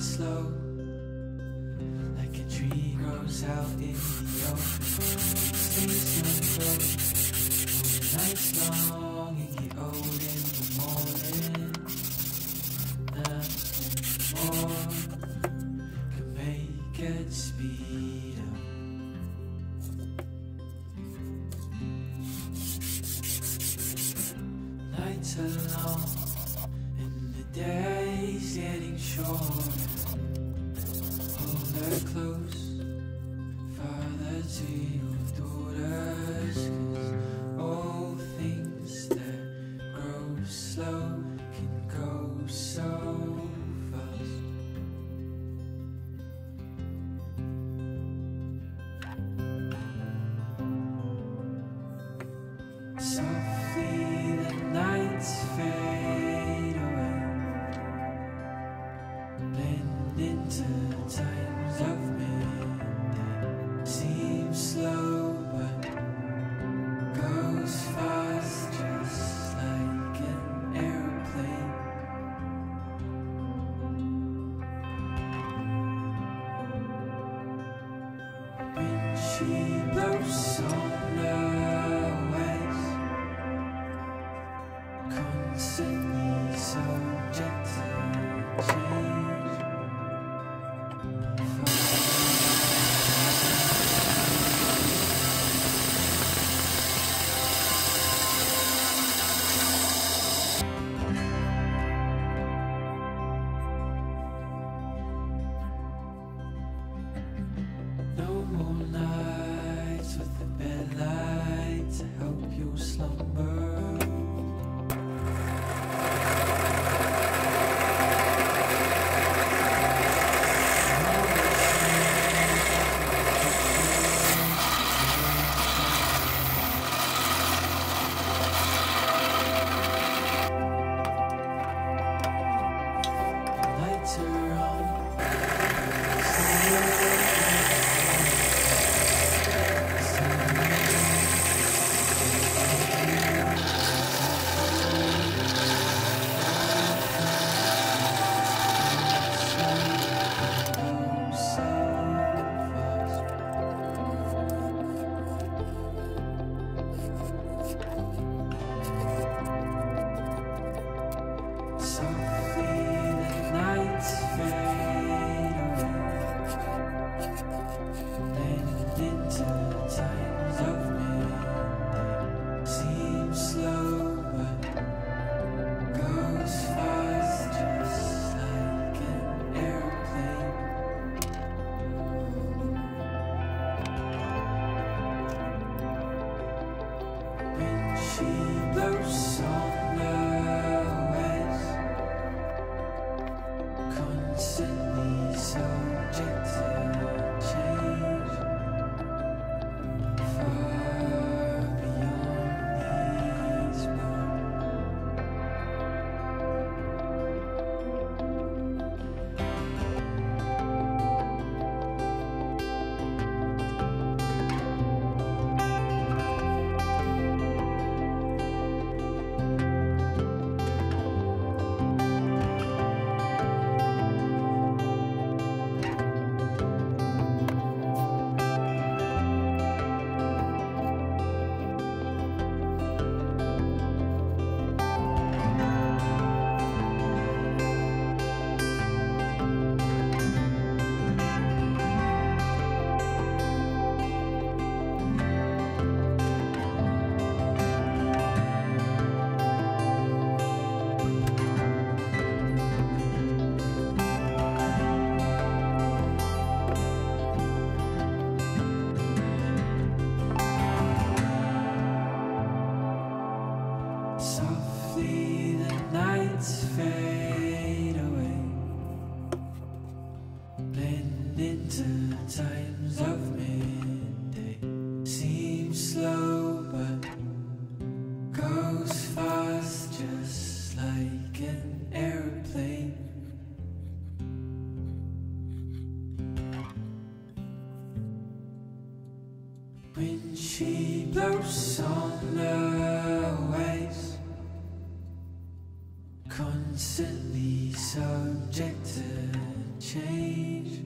slow, like a tree grows out in the open. Stays young, grow all nights long and get old in the morning. Nothing more can make it speed up. Nights are long and the days getting shorter. Hold her close, father to your daughters. When she blows When like an airplane. When she blows on the waves, constantly subject to change.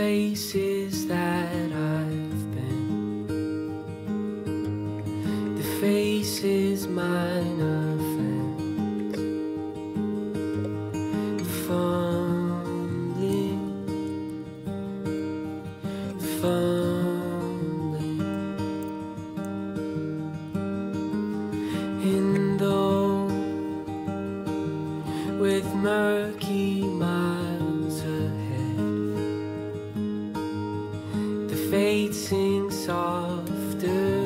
Places fate sings softer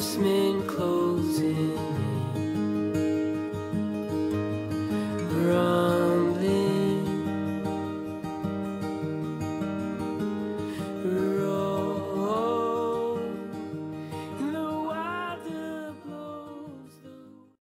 glen.